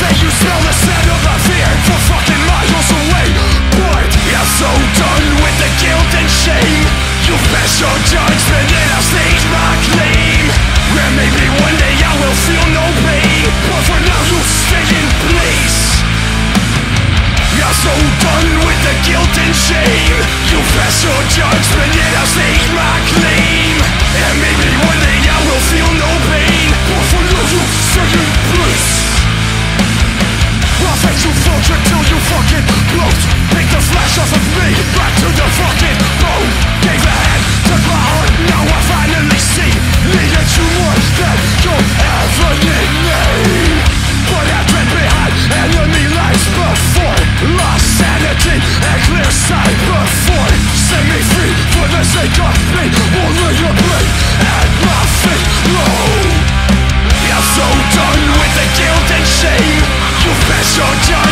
You smell the scent of the fear For fucking miles away. But you're so done with the guilt and shame. You pass your judgment and I'll stage my claim. And maybe one day I will feel no pain. But for now you stay in place. So done with the guilt and shame. You've your judgment your journey